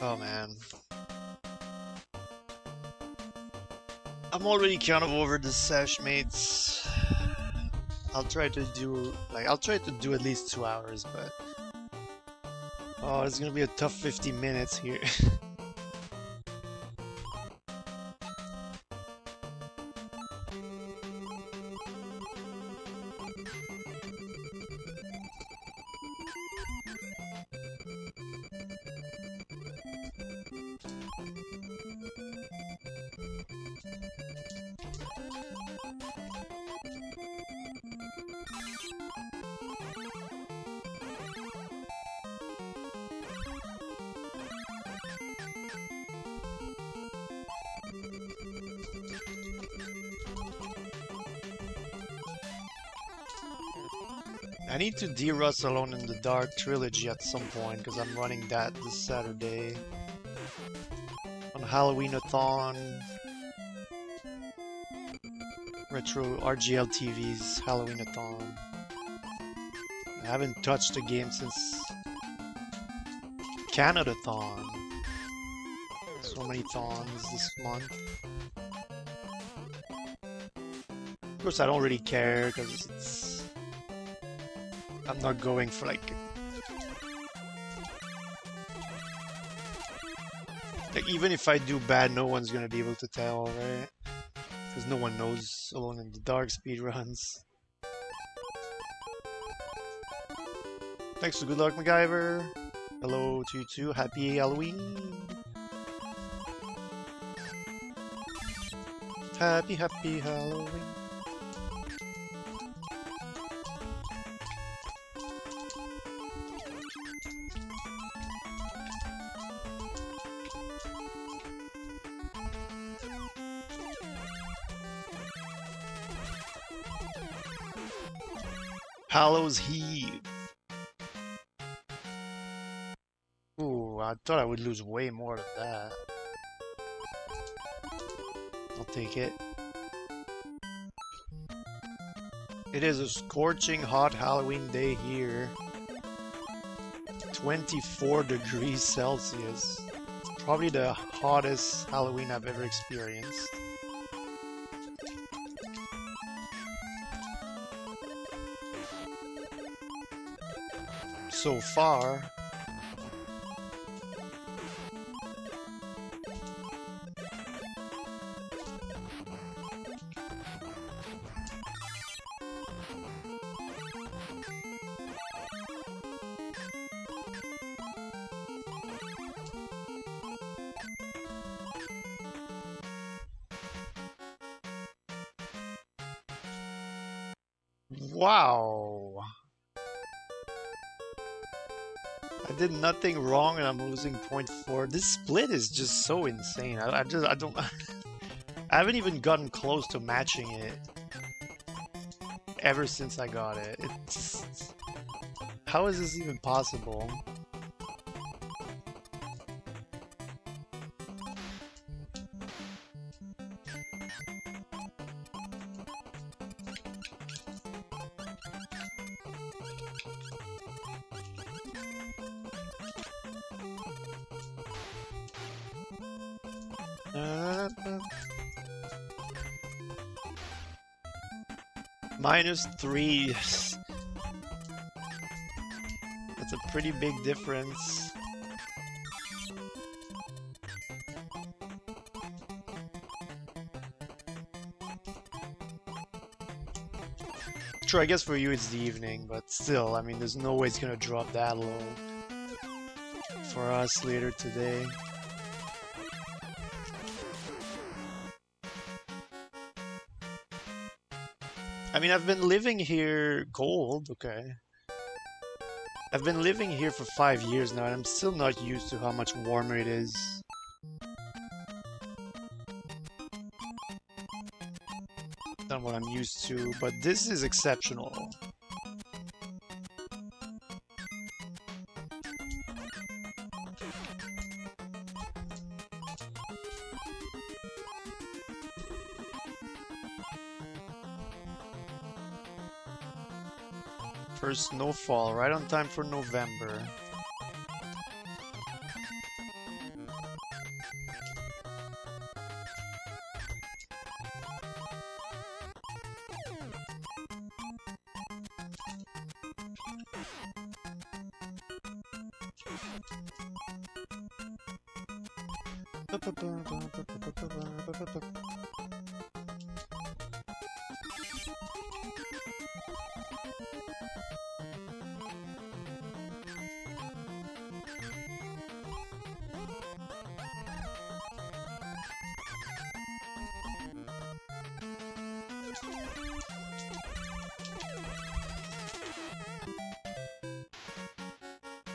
Oh man. I'm already kind of over the sesh, mates. I'll try to do like I'll try to do at least two hours, but oh, it's gonna be a tough 50 minutes here. I need to de-rust Alone in the Dark trilogy at some point because I'm running that this Saturday on Halloween-a-thon. Retro RGL TV's Halloween-a-thon. I haven't touched the game since Canada-thon. So many thons this month. Of course, I don't really care because it's I'm not going for like... Like, even if I do bad, no one's gonna be able to tell, right? Because no one knows Alone in the Dark speedruns. Thanks for good luck, MacGyver. Hello to you too. Happy Halloween. Happy, happy Halloween. Hallows Eve. Ooh, I thought I would lose way more than that. I'll take it. It is a scorching hot Halloween day here. 24 degrees Celsius. It's probably the hottest Halloween I've ever experienced. So far. Wow. I did nothing wrong and I'm losing 0.4. This split is just so insane. I, I just, I don't... I haven't even gotten close to matching it. Ever since I got it. It's... How is this even possible? Minus three. That's a pretty big difference. Sure, I guess for you it's the evening, but still, I mean, there's no way it's gonna drop that low for us later today. Mean, I've been living here gold, okay. I've been living here for five years now, and I'm still not used to how much warmer it is. Than what I'm used to, but this is exceptional. snowfall, right on time for November.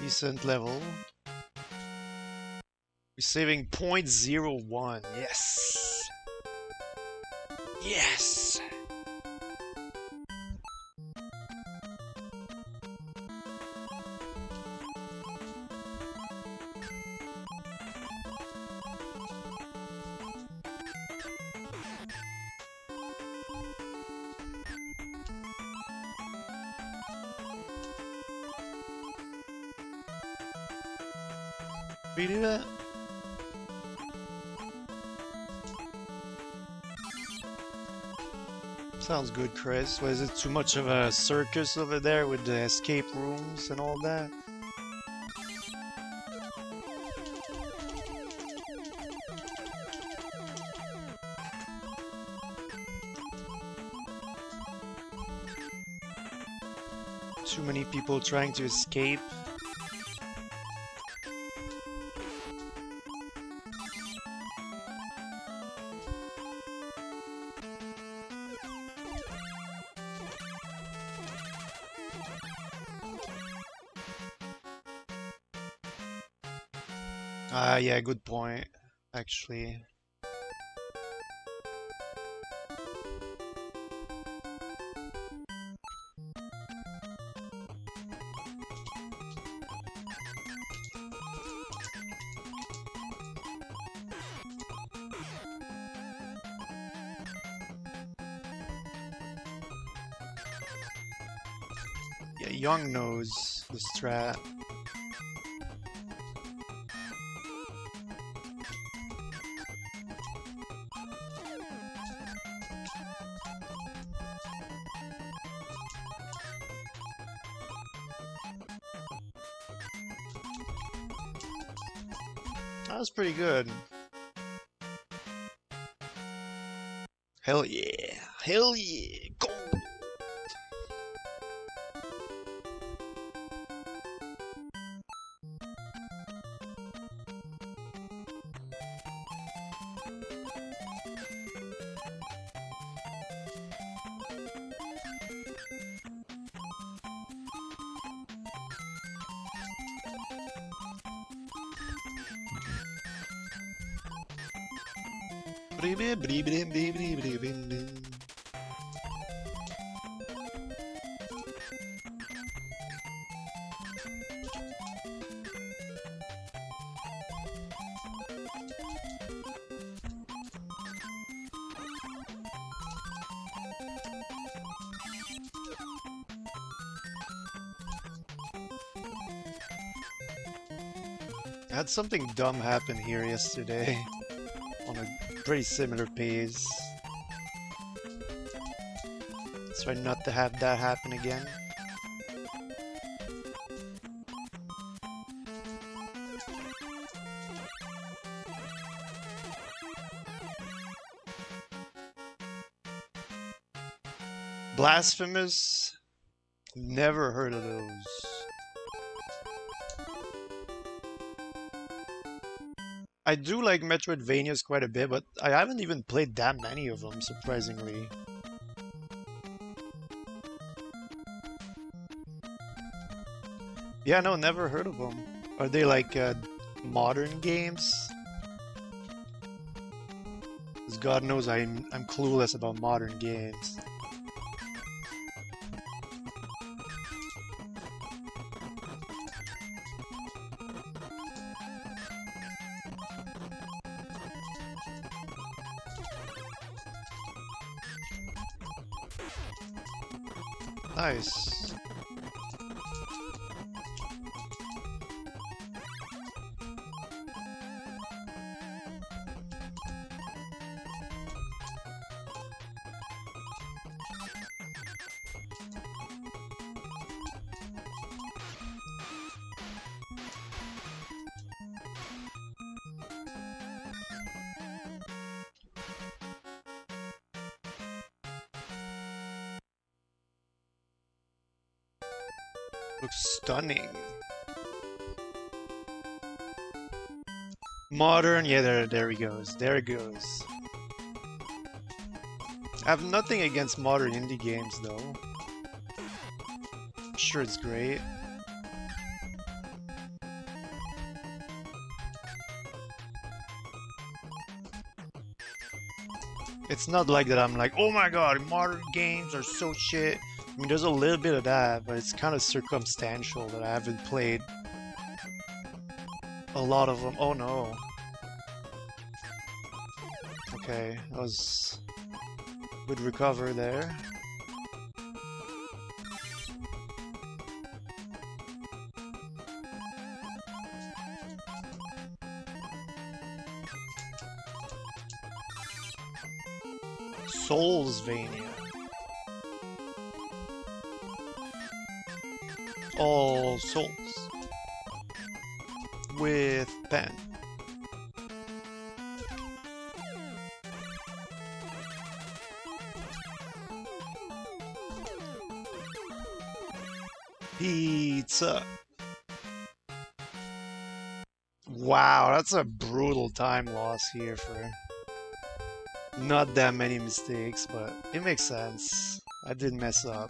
Decent level. We're saving 0.01. Yes. Yes. We do that? Sounds good, Chris. Was it too much of a circus over there with the escape rooms and all that? Too many people trying to escape. Ah, yeah, good point, actually. Yeah, Young knows the strat. That was pretty good. Hell yeah! Hell yeah! Had something dumb happen here yesterday pretty similar pace. Try not to have that happen again. Blasphemous? Never heard of those. I do like Metroidvanias quite a bit, but I haven't even played that many of them, surprisingly. Yeah, no, never heard of them. Are they like uh, modern games? Because God knows I'm, I'm clueless about modern games. Nice. Looks stunning. Modern, yeah, there, there he goes. There it goes. I have nothing against modern indie games, though. I'm sure it's great. It's not like that I'm like, oh my god, modern games are so shit. I mean, there's a little bit of that, but it's kind of circumstantial that I haven't played a lot of them. Oh no. Okay, that was good recover there. Soulsvania. All souls. With pen. Pizza. Wow, that's a brutal time loss here for not that many mistakes, but it makes sense. I did mess up.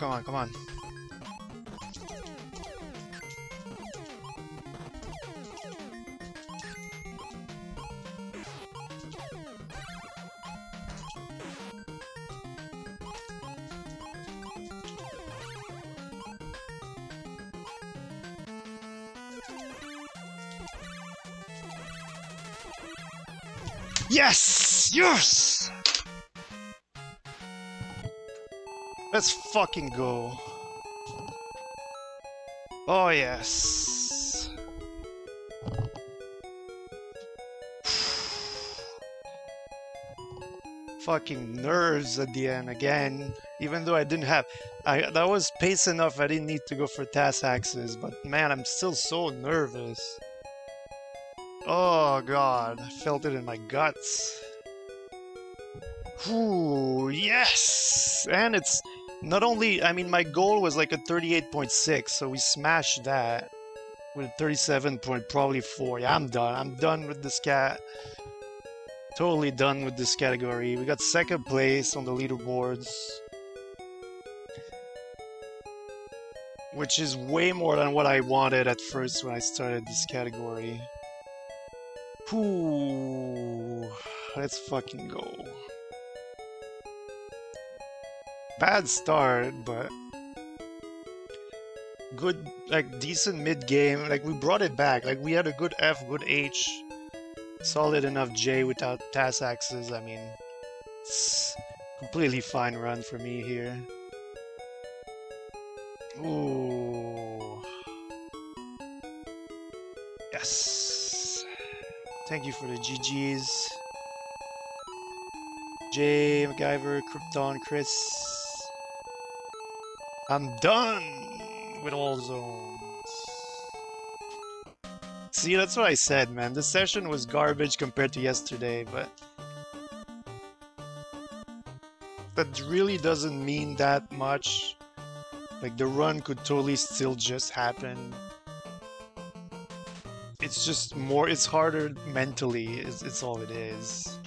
Come on, come on. Yes! Yes! Fucking go. Oh, yes. fucking nerves at the end again. Even though I didn't have... I That was pace enough, I didn't need to go for task axes. But man, I'm still so nervous. Oh god, I felt it in my guts. Ooh, yes! And it's not only, I mean, my goal was like a 38.6, so we smashed that with 37 point probably 4. Yeah, I'm done. I'm done with this cat. Totally done with this category. We got second place on the leaderboards. Which is way more than what I wanted at first when I started this category. Ooh, let's fucking go. Bad start, but good, like decent mid game. Like we brought it back. Like we had a good F, good H, solid enough J without task axes. I mean, it's completely fine run for me here. Ooh. Yes. Thank you for the GG's. Jay, MacGyver, Krypton, Chris. I'm done with all zones. See, that's what I said, man. The session was garbage compared to yesterday, but... That really doesn't mean that much. Like, the run could totally still just happen. It's just more, it's harder mentally, it's, it's all it is.